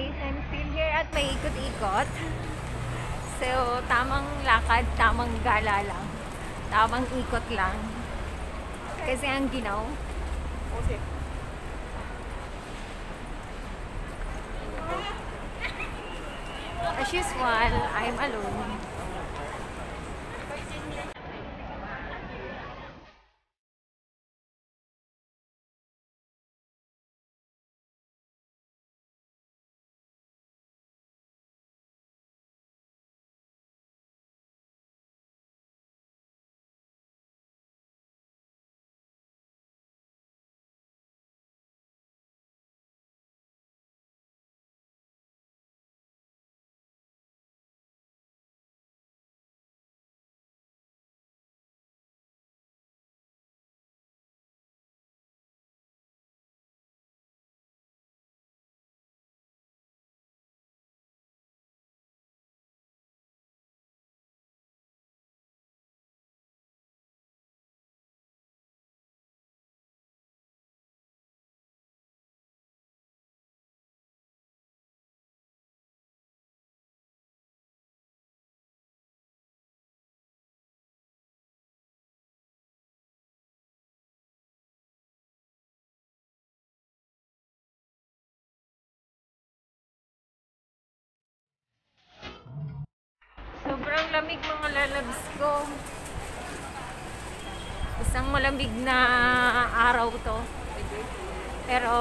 Ace. I'm still here at may ikot-ikot. So, tamang lakad, tamang gala lang. Tamang ikot lang. Kasi ang ginaw. As usual, I'm alone. Sobrang lamig mga lalabs ko. Isang malamig na araw to. Pero,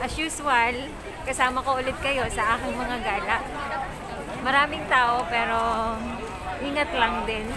as usual, kasama ko ulit kayo sa aking mga gala. Maraming tao pero ingat lang din.